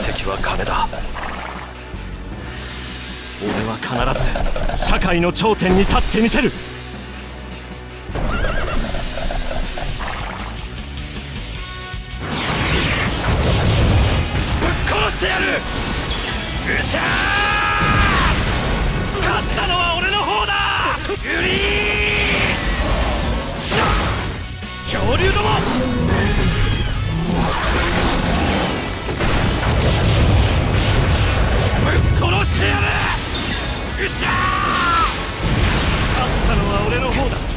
的は金だ。俺は必ず社会の頂点に立ってみせる。ぶっ殺してやる。勝ったのは俺の方だ。ユリ恐竜ども。してやる！っしゃー！勝ったのは俺の方だ。